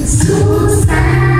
Jesus.